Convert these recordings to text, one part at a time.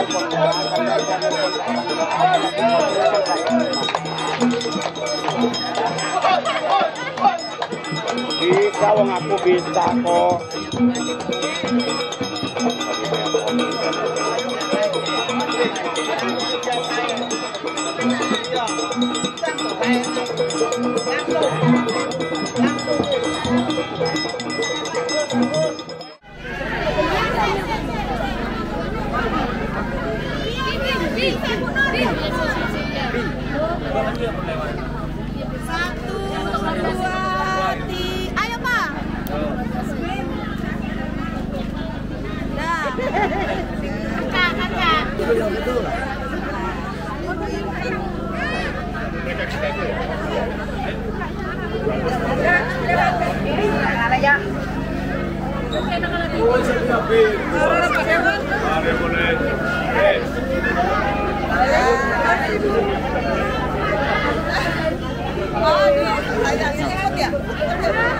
Iki kawong aku bisa kok. Satu, dua, tiga. Ayo, Pak. Dah. Kakak, kakak. Oh, Thank you.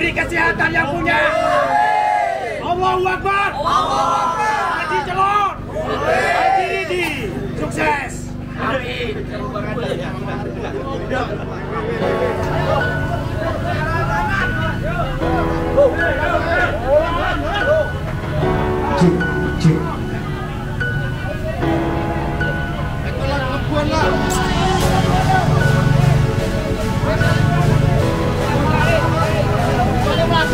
Diberi kesehatan yang punya. Allahu Akbar. Haji Celon. Haji Ridi. Sukses. Amin.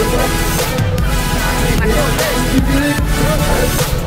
Thank you.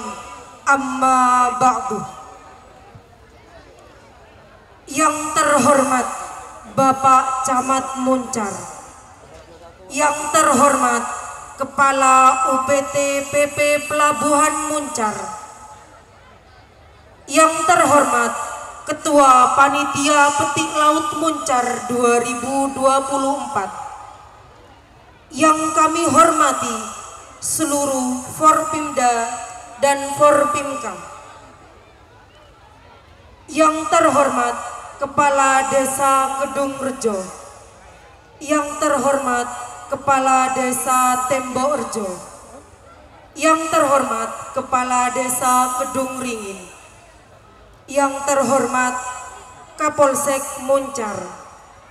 Ajma'in amma ba'du. Yang terhormat Bapak Camat Muncar. Yang terhormat Kepala UPT PP Pelabuhan Muncar. Yang terhormat Ketua Panitia Petik Laut Muncar 2024 yang kami hormati seluruh Forpimda dan Forpimka yang terhormat Kepala Desa Kedung Rejo. Yang terhormat Kepala Desa Tembok Rejo. Yang terhormat Kepala Desa Kedung Ringin. Yang terhormat Kapolsek Muncar,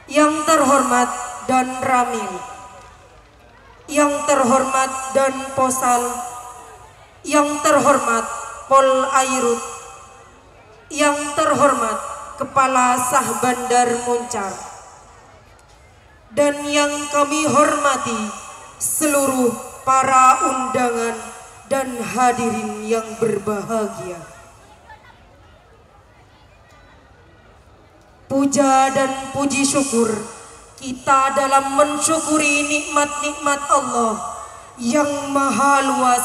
yang terhormat dan Ramil, yang terhormat dan Posal, yang terhormat Pol Airut, yang terhormat Kepala Sah Bandar Muncar, dan yang kami hormati seluruh para undangan dan hadirin yang berbahagia. puja dan puji syukur kita dalam mensyukuri nikmat-nikmat Allah yang maha luas,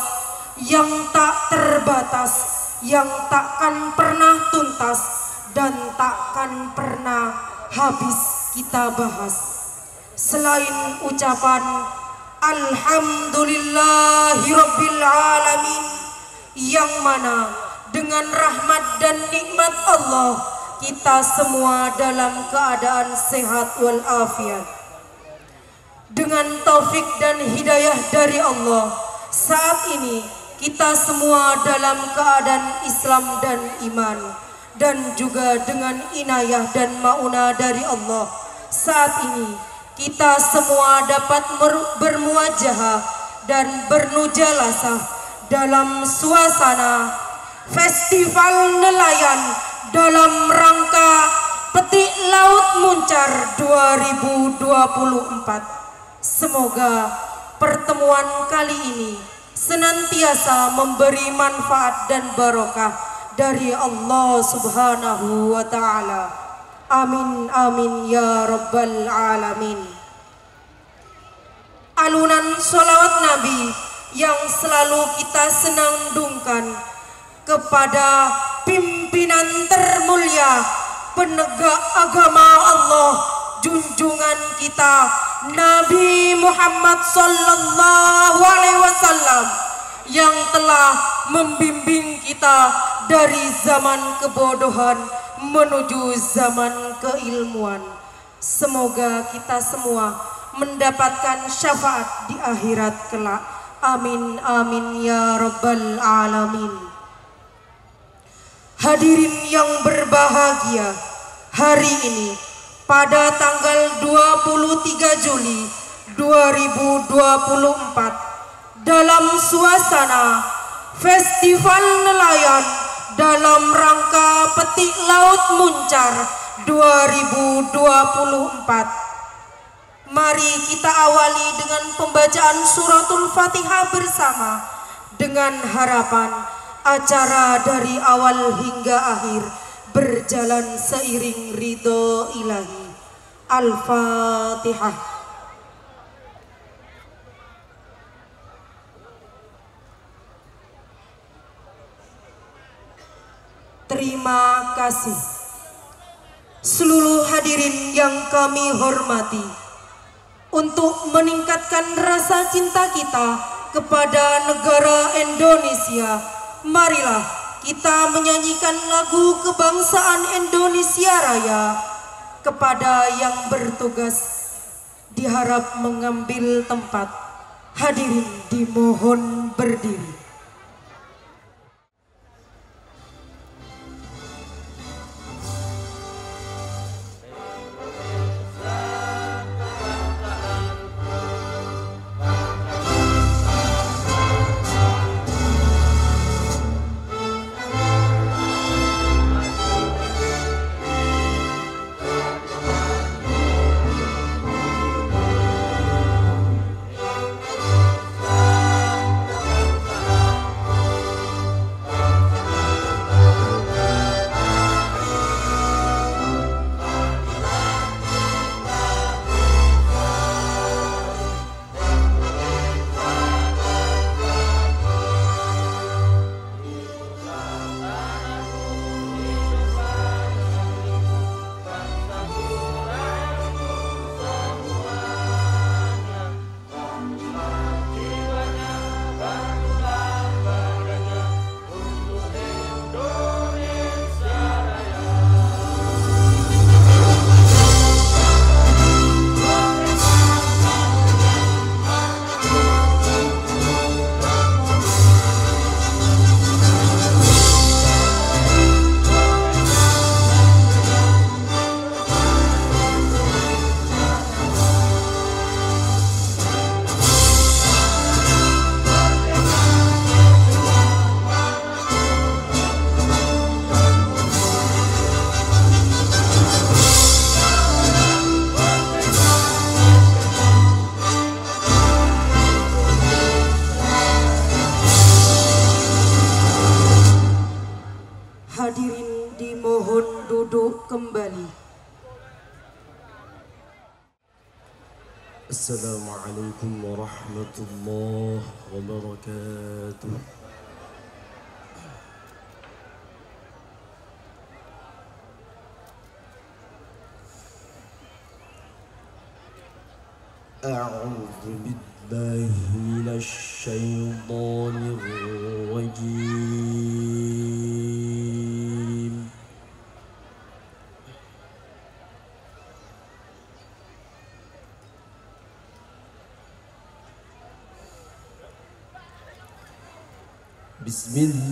yang tak terbatas, yang takkan pernah tuntas dan takkan pernah habis kita bahas. Selain ucapan Alhamdulillahirabbil alamin yang mana dengan rahmat dan nikmat Allah kita semua dalam keadaan sehat walafiat. Dengan taufik dan hidayah dari Allah, saat ini kita semua dalam keadaan Islam dan iman dan juga dengan inayah dan mauna dari Allah. Saat ini kita semua dapat bermuajah dan bernujalasah dalam suasana festival nelayan dalam rangka Petik Laut Muncar 2024. Semoga pertemuan kali ini senantiasa memberi manfaat dan barokah dari Allah Subhanahu wa taala. Amin amin ya rabbal alamin. Alunan solawat Nabi yang selalu kita senandungkan kepada pimpinan termulia penegak agama Allah kita Nabi Muhammad sallallahu alaihi wasallam yang telah membimbing kita dari zaman kebodohan menuju zaman keilmuan. Semoga kita semua mendapatkan syafaat di akhirat kelak. Amin amin ya rabbal alamin. Hadirin yang berbahagia, hari ini pada tanggal 23 Juli 2024 dalam suasana Festival Nelayan dalam rangka Petik Laut Muncar 2024. Mari kita awali dengan pembacaan suratul Fatihah bersama dengan harapan acara dari awal hingga akhir berjalan seiring ridho ilahi. Al-Fatihah. Terima kasih seluruh hadirin yang kami hormati untuk meningkatkan rasa cinta kita kepada negara Indonesia marilah kita menyanyikan lagu kebangsaan Indonesia Raya kepada yang bertugas diharap mengambil tempat. Hadirin dimohon berdiri. bir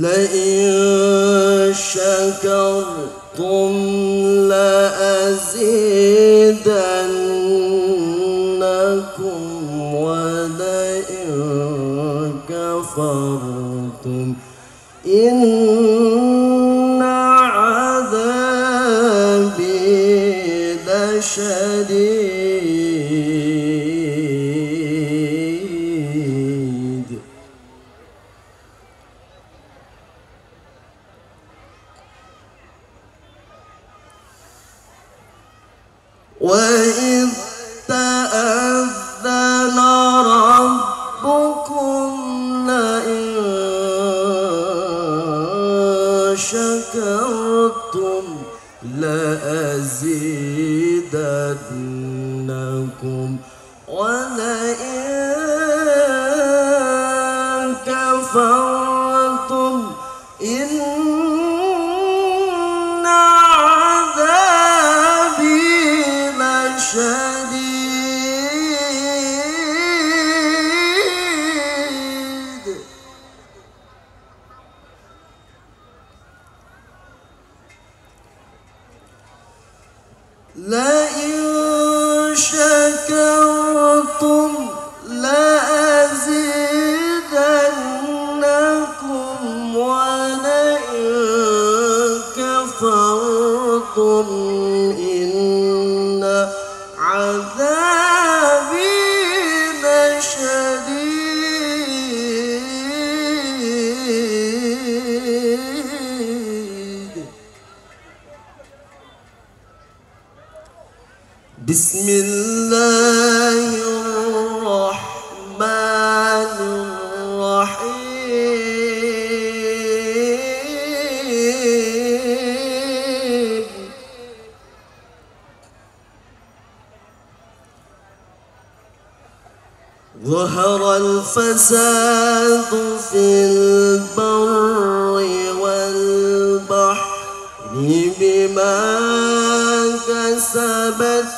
لئن شكرتم لأزيدنكم كفرتم. إن عذابي لشديد. ظهر الفساد في البر والبحر بما كسبت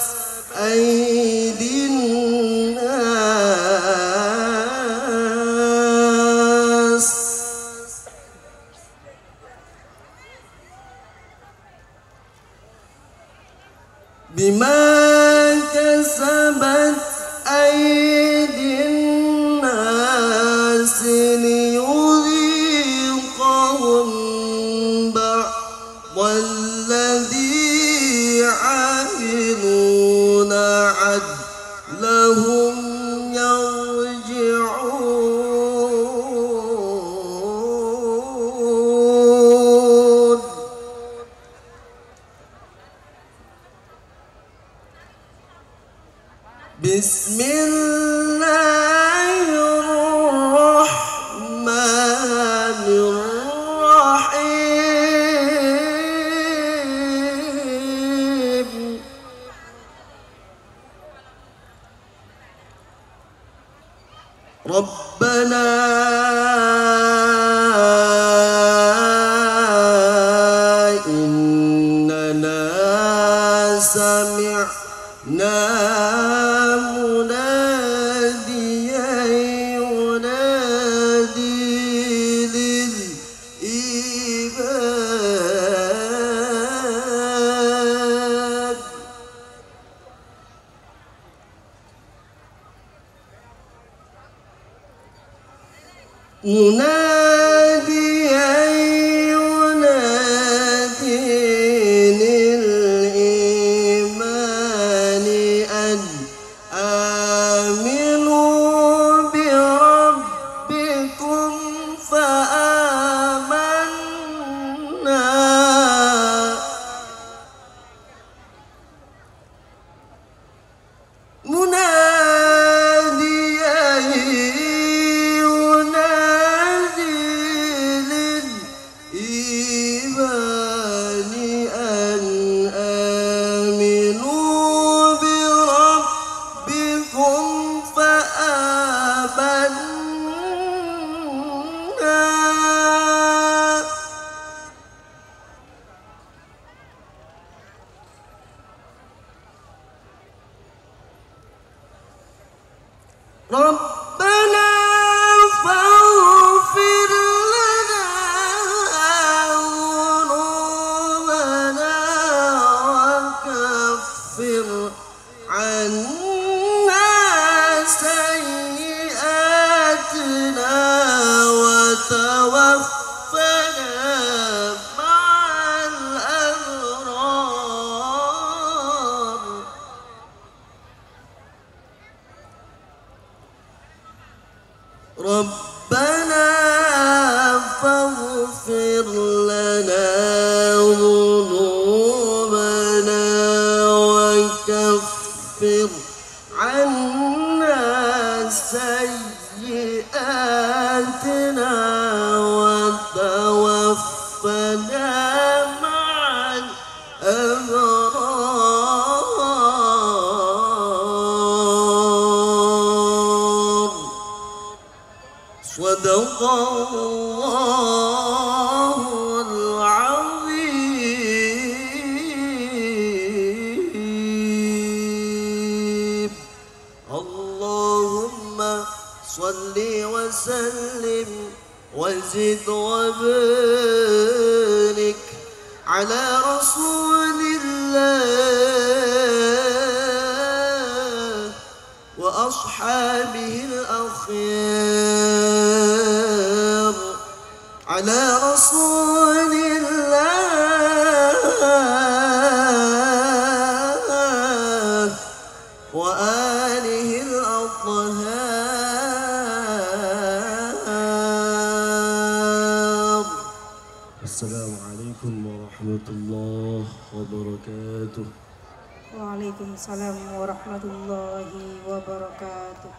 Waalaikumsalam warahmatullahi wabarakatuh.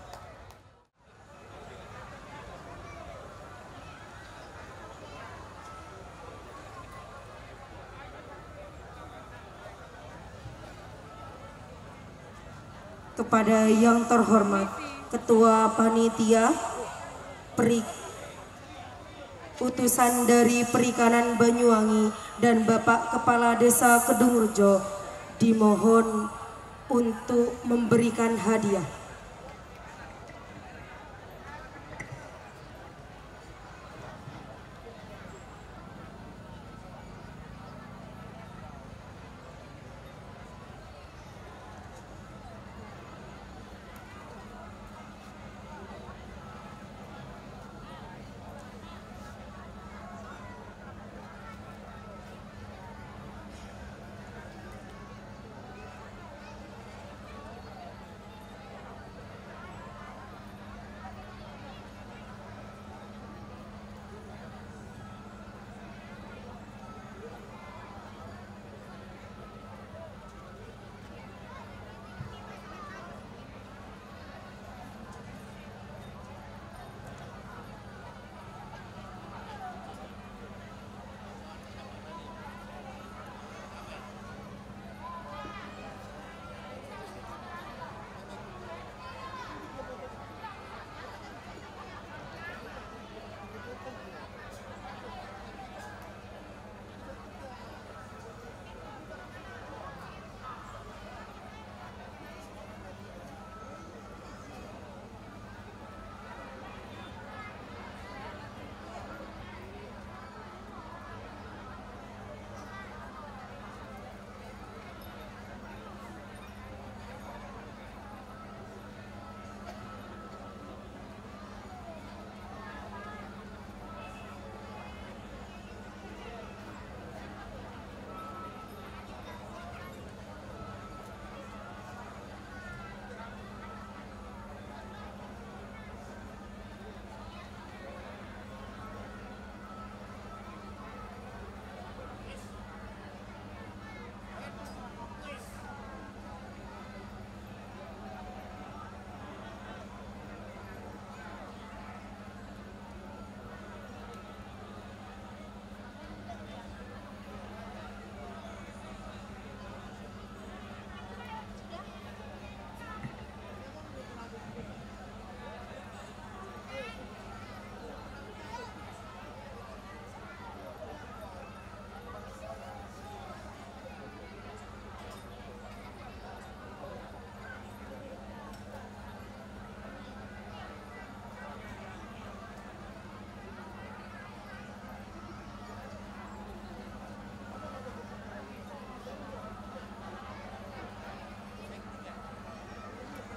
Kepada yang terhormat Ketua Panitia Perik utusan dari Perikanan Banyuwangi dan Bapak Kepala Desa Kedungrejo dimohon untuk memberikan hadiah.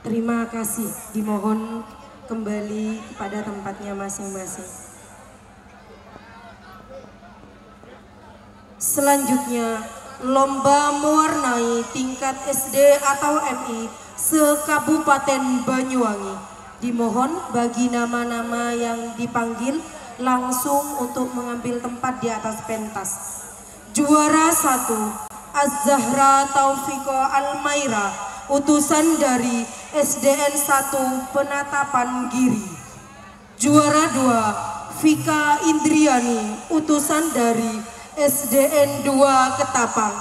Terima kasih. Dimohon kembali kepada tempatnya masing-masing. Selanjutnya, lomba mewarnai tingkat SD atau MI se-Kabupaten Banyuwangi. Dimohon bagi nama-nama yang dipanggil langsung untuk mengambil tempat di atas pentas. Juara satu, Az-Zahra Taufiko Almaira, utusan dari SDN 1 Penatapan Giri. Juara 2 Vika Indriani utusan dari SDN 2 Ketapang.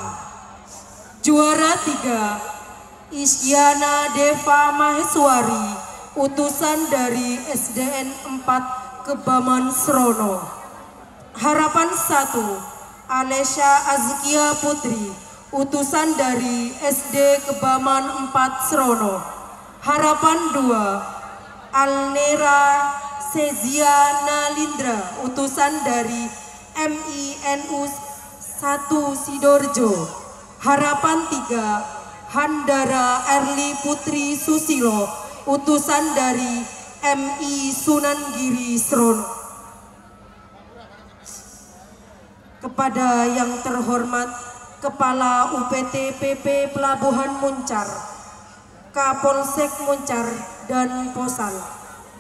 Juara 3 Isyana Deva Maheswari utusan dari SDN 4 Kebaman Srono. Harapan 1 Alesha Azkia Putri utusan dari SD Kebaman 4 Srono. Harapan 2 Alnera Sezia Nalindra utusan dari MINU 1 Sidorjo. Harapan 3 Handara Erli Putri Susilo utusan dari MI Sunan Giri Srono kepada yang terhormat Kepala UPT PP Pelabuhan Muncar Kapolsek Muncar dan Posal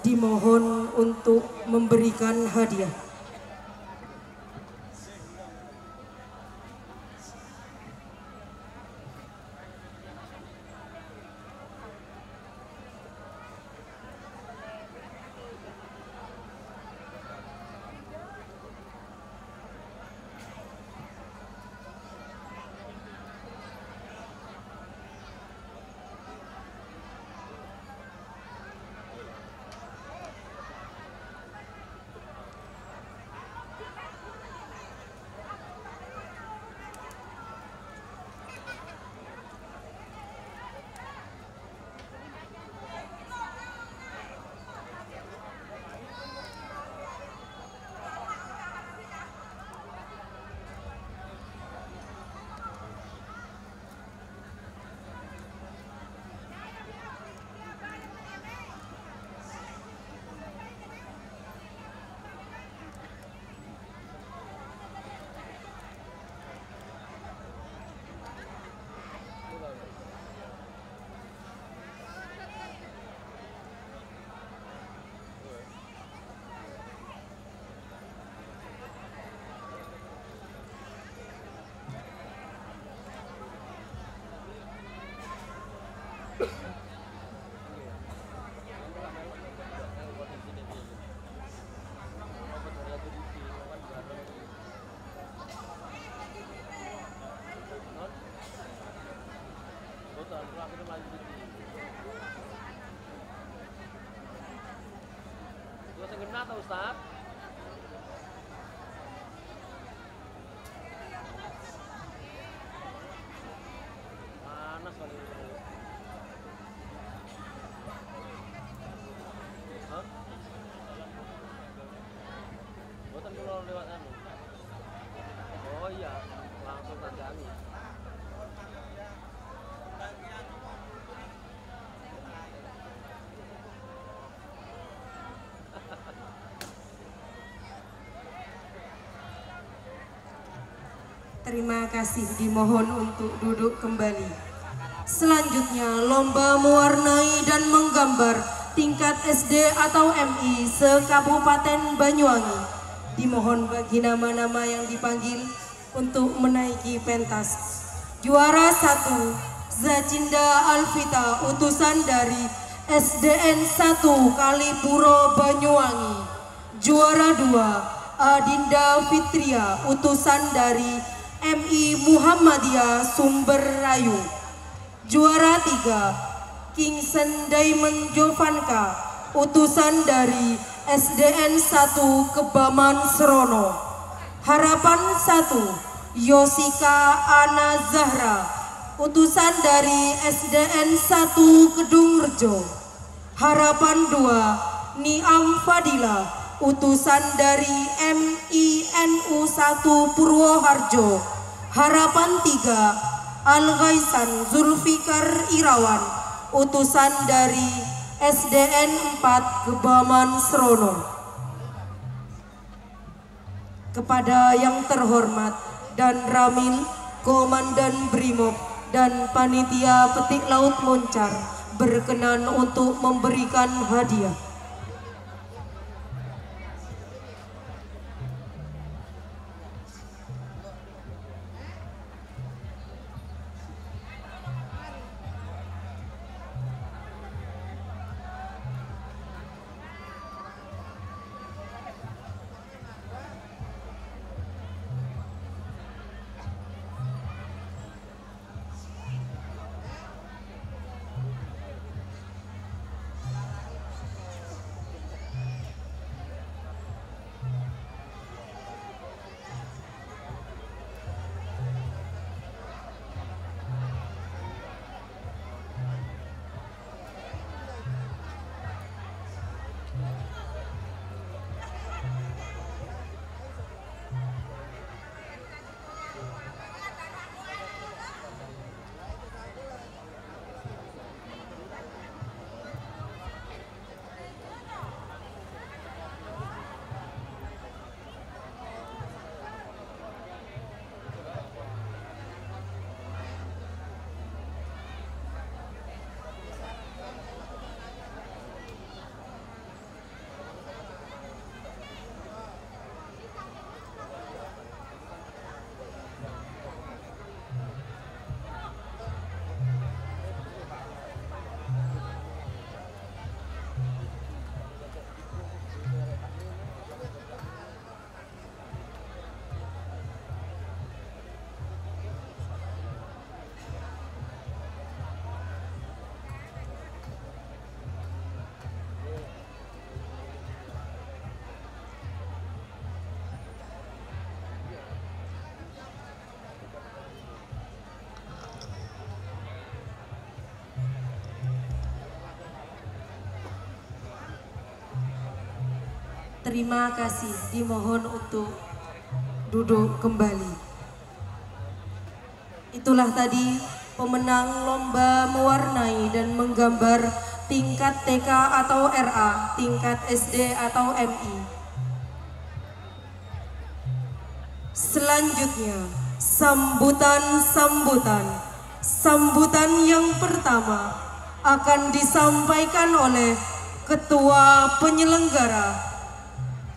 dimohon untuk memberikan hadiah. Terima kasih dimohon untuk duduk kembali. Selanjutnya lomba mewarnai dan menggambar tingkat SD atau MI se-Kabupaten Banyuwangi. Dimohon bagi nama-nama yang dipanggil untuk menaiki pentas. Juara satu Zacinda Alvita utusan dari SDN 1 Kalipuro Banyuwangi. Juara dua Adinda Fitria utusan dari MI Muhammadiyah Sumber Rayu. Juara tiga Kingsen Diamond Jovanka utusan dari SDN 1 Kebaman Serono. Harapan 1 Yosika Ana Zahra utusan dari SDN 1 Kedung Rejo. Harapan 2 Niam Fadila utusan dari MINU 1 Purwoharjo. Harapan 3 Al Ghaisan Zulfikar Irawan utusan dari SDN 4 Gebaman Serono. Kepada yang terhormat dan Ramil Komandan Brimob dan Panitia Petik Laut Moncar berkenan untuk memberikan hadiah. Terima kasih dimohon untuk duduk kembali. Itulah tadi pemenang lomba mewarnai dan menggambar tingkat TK atau RA, tingkat SD atau MI. Selanjutnya, sambutan-sambutan. Sambutan yang pertama akan disampaikan oleh Ketua Penyelenggara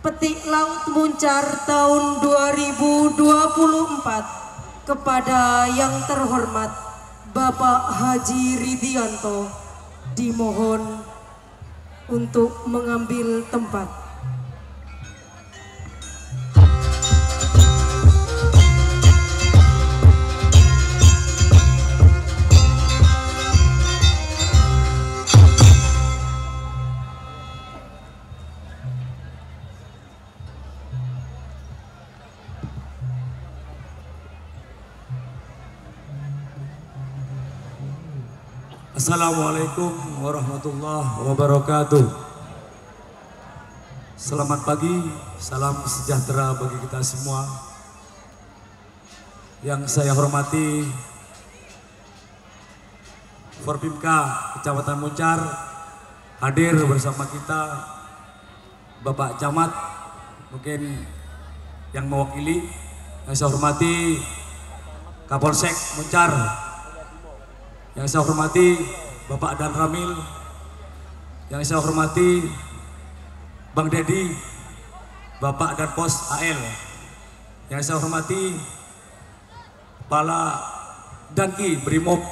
Petik Laut Muncar tahun 2024 kepada yang terhormat Bapak Haji Ridianto dimohon untuk mengambil tempat. Assalamualaikum warahmatullahi wabarakatuh. Selamat pagi, salam sejahtera bagi kita semua. Yang saya hormati Forbimka Kecamatan Muncar hadir bersama kita Bapak Camat mungkin yang mewakili yang saya hormati Kapolsek Muncar yang saya hormati Bapak Dan Ramil yang saya hormati Bang Dedi Bapak dan Pos AL yang saya hormati Kepala Danki Brimob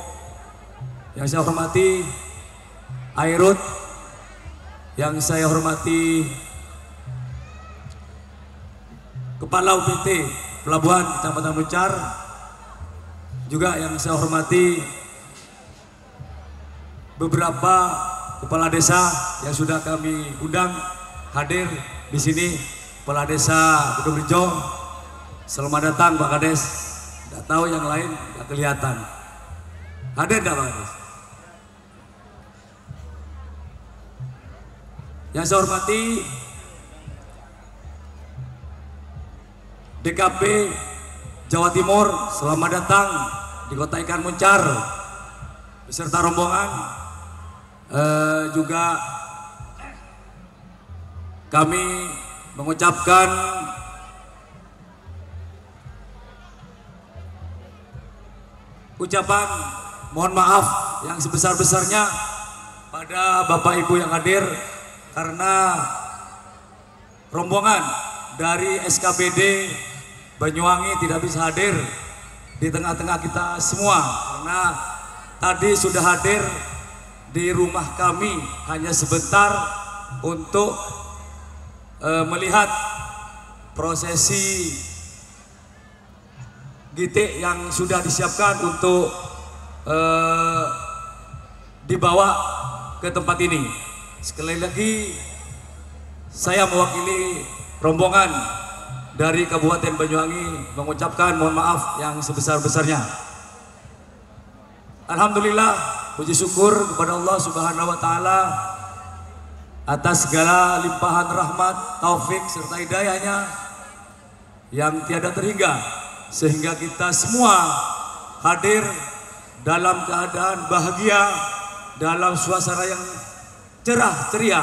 yang saya hormati Airut yang saya hormati Kepala UPT Pelabuhan Kecamatan Muncar juga yang saya hormati beberapa kepala desa yang sudah kami undang hadir di sini. Kepala desa Bedorejo selamat datang Pak Kades. Tidak tahu yang lain tidak kelihatan. Hadir tidak Pak Kades? Yang saya hormati DKP Jawa Timur selamat datang di Kota Ikan Muncar. Beserta rombongan eh, juga kami mengucapkan ucapan mohon maaf yang sebesar-besarnya pada Bapak Ibu yang hadir karena rombongan dari SKPD Banyuwangi tidak bisa hadir di tengah-tengah kita semua. Karena tadi sudah hadir di rumah kami hanya sebentar untuk eh, melihat prosesi gitik yang sudah disiapkan untuk eh, dibawa ke tempat ini. Sekali lagi saya mewakili rombongan dari Kabupaten Banyuwangi mengucapkan mohon maaf yang sebesar-besarnya. Alhamdulillah puji syukur kepada Allah Subhanahu wa taala atas segala limpahan rahmat, taufik serta hidayahnya yang tiada terhingga sehingga kita semua hadir dalam keadaan bahagia dalam suasana yang cerah ceria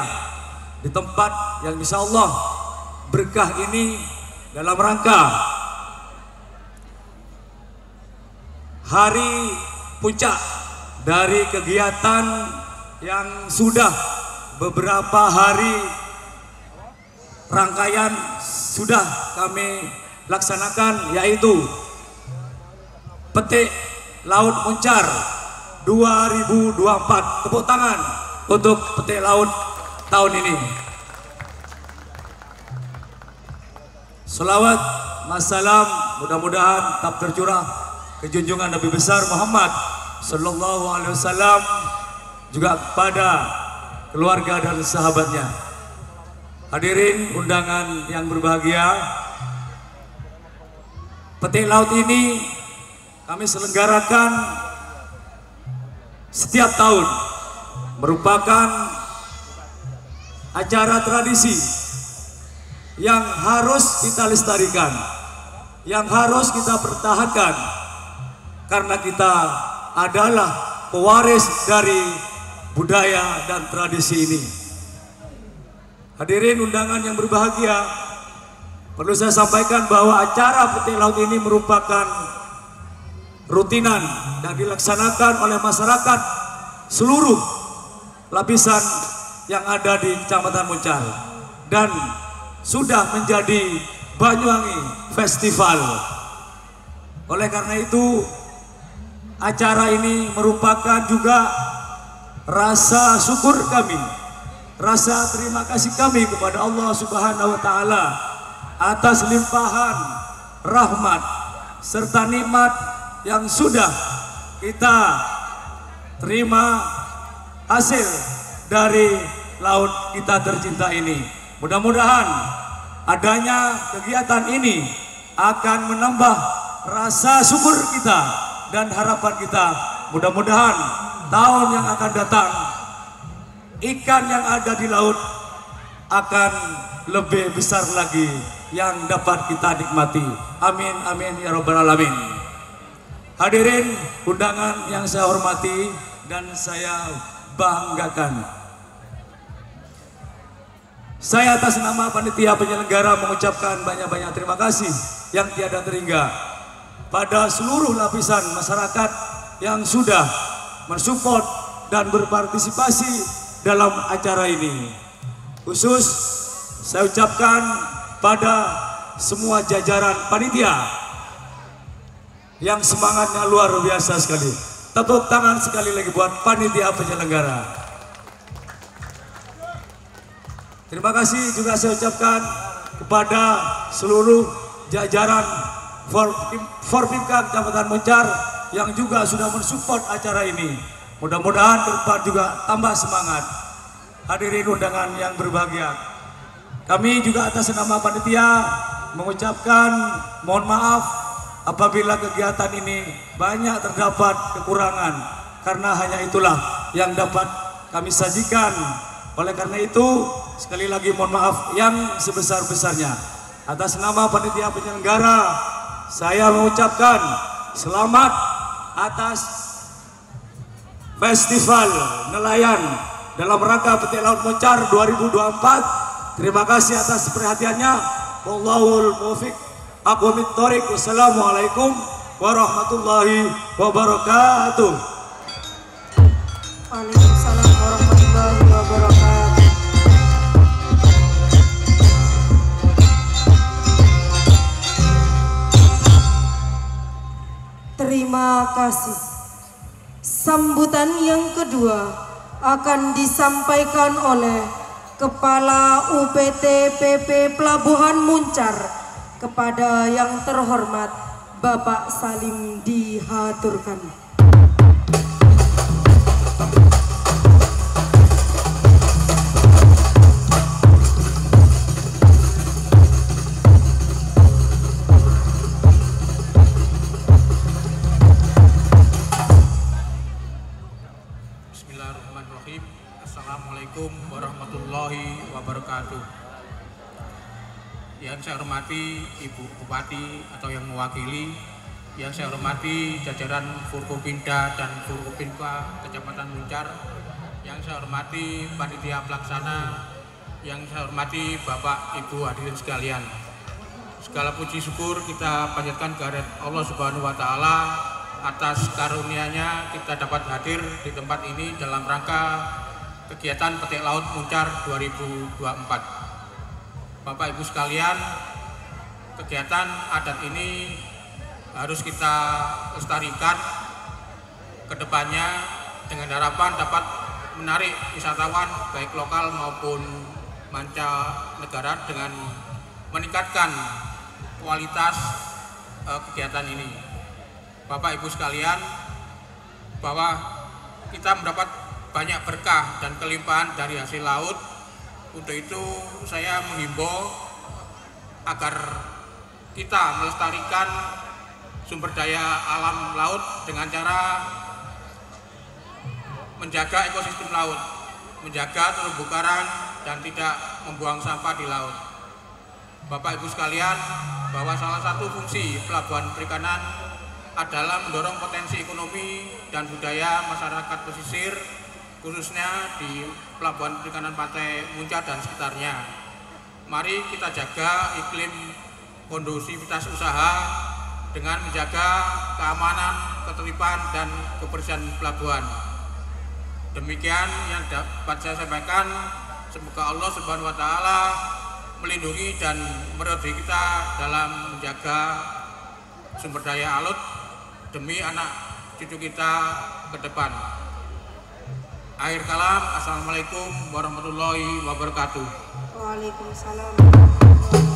di tempat yang insya Allah berkah ini dalam rangka hari puncak dari kegiatan yang sudah beberapa hari rangkaian sudah kami laksanakan yaitu petik laut muncar 2024 tepuk tangan untuk petik laut tahun ini. Salawat, masalam, mudah-mudahan tak tercurah ke junjungan Nabi besar. Muhammad Sallallahu Alaihi Wasallam juga kepada keluarga dan sahabatnya. Hadirin undangan yang berbahagia, petik laut ini kami selenggarakan setiap tahun. Merupakan acara tradisi yang harus kita lestarikan, yang harus kita pertahankan. Karena kita adalah pewaris dari budaya dan tradisi ini. Hadirin undangan yang berbahagia, perlu saya sampaikan bahwa acara petik laut ini merupakan rutinan dan dilaksanakan oleh masyarakat seluruh lapisan yang ada di Kecamatan Muncar dan sudah menjadi Banyuwangi Festival. Oleh karena itu, acara ini merupakan juga rasa syukur kami, rasa terima kasih kami kepada Allah Subhanahu wa taala atas limpahan rahmat serta nikmat yang sudah kita terima hasil dari laut kita tercinta ini. Mudah-mudahan adanya kegiatan ini akan menambah rasa syukur kita dan harapan kita. Mudah-mudahan tahun yang akan datang ikan yang ada di laut akan lebih besar lagi yang dapat kita nikmati. Amin amin ya robbal alamin. Hadirin undangan yang saya hormati dan saya banggakan. Saya atas nama panitia penyelenggara mengucapkan banyak-banyak terima kasih yang tiada terhingga pada seluruh lapisan masyarakat yang sudah mensupport dan berpartisipasi dalam acara ini. Khusus saya ucapkan pada semua jajaran panitia yang semangatnya luar biasa sekali. Tepuk tangan sekali lagi buat panitia penyelenggara. Terima kasih juga saya ucapkan kepada seluruh jajaran Forpimka Kecamatan Muncar yang juga sudah mensupport acara ini. Mudah-mudahan ke juga tambah semangat. Hadirin undangan yang berbahagia. Kami juga atas nama panitia mengucapkan mohon maaf apabila kegiatan ini banyak terdapat kekurangan karena hanya itulah yang dapat kami sajikan. Oleh karena itu sekali lagi mohon maaf yang sebesar-besarnya atas nama panitia penyelenggara saya mengucapkan selamat atas Festival Nelayan dalam rangka Petik Laut Moncar 2024. Terima kasih atas perhatiannya. Wallahul muwaffiq. Aku Torik. Wassalamualaikum warahmatullahi wabarakatuh. Waalaikumsalam Terima kasih. Sambutan yang kedua akan disampaikan oleh Kepala UPT PP Pelabuhan Muncar kepada yang terhormat Bapak Salim dihaturkan. Saya hormati Ibu Bupati atau yang mewakili Yang saya hormati jajaran Forkopinda dan Forkopinka Kecamatan Muncar Yang saya hormati Panitia Pelaksana Yang saya hormati Bapak Ibu hadirin sekalian Segala puji syukur kita panjatkan kehadirat Allah Subhanahu wa taala atas karunia-Nya kita dapat hadir di tempat ini dalam rangka kegiatan Petik Laut Muncar 2024. Bapak Ibu sekalian, kegiatan adat ini harus kita lestarikan ke depannya dengan harapan dapat menarik wisatawan baik lokal maupun mancanegara dengan meningkatkan kualitas eh, kegiatan ini. Bapak Ibu sekalian, bahwa kita mendapat banyak berkah dan kelimpahan dari hasil laut. Untuk itu saya menghimbau agar kita melestarikan sumber daya alam laut dengan cara menjaga ekosistem laut, menjaga terumbu karang dan tidak membuang sampah di laut. Bapak Ibu sekalian, bahwa salah satu fungsi pelabuhan perikanan adalah mendorong potensi ekonomi dan budaya masyarakat pesisir khususnya di pelabuhan perikanan pantai Muncar dan sekitarnya. Mari kita jaga iklim kondusivitas usaha dengan menjaga keamanan, ketertiban dan kebersihan pelabuhan. Demikian yang dapat saya sampaikan. Semoga Allah Subhanahu wa taala melindungi dan meridhoi kita dalam menjaga sumber daya alut demi anak cucu kita ke depan. Akhir kalam, Assalamualaikum warahmatullahi wabarakatuh. Waalaikumsalam.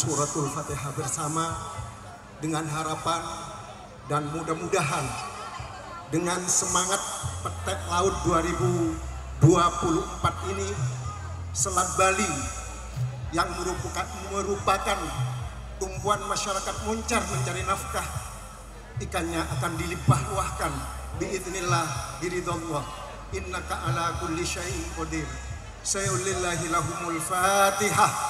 Suratul Fatihah bersama dengan harapan dan mudah-mudahan dengan semangat petek laut 2024 ini Selat Bali yang merupakan, merupakan tumpuan masyarakat muncar mencari nafkah ikannya akan dilimpah luahkan biiznillah biridallah innaka ala kulli syai'in qadir. Sayulillahi lahumul fatihah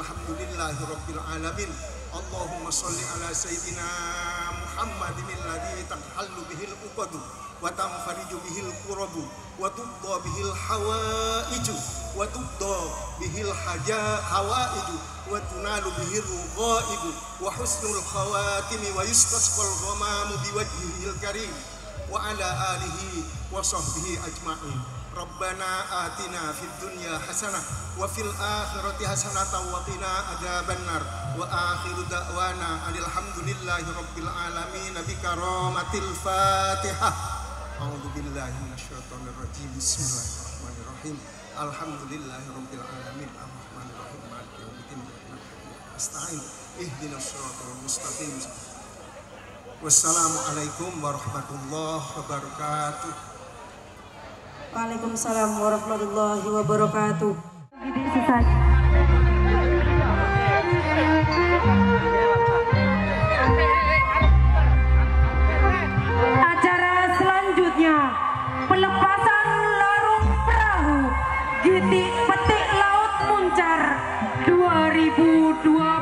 rabbil alamin Allahumma salli ala sayyidina Muhammadin alladhi tanhallu bihil uqadu wa tanfariju bihil kurabu wa tudda bihil hawaiju wa tudda bihil haja hawaiju wa tunalu bihil rughaibu wa husnul khawatimi wa yustasqal ghamamu biwajhihil karim wa ala alihi wa sahbihi ajma'in Rabbana atina fid dunya hasanah wa fil akhirati hasanah wa qina adzabannar. Wa akhiru da'wana alhamdulillahi rabbil alamin. Bi karamatil fatihah a'udzu billahi minasyaitonir rajim. Bismillahirrahmanirrahim. Alhamdulillahi rabbil alamin. Arrahmanir rahim maliki yaumiddin. Asta'in ihdinas siratal mustaqim. Wassalamualaikum warahmatullahi wabarakatuh Waalaikumsalam warahmatullahi wabarakatuh. Acara selanjutnya pelepasan larung perahu Giti Petik Laut Muncar 2024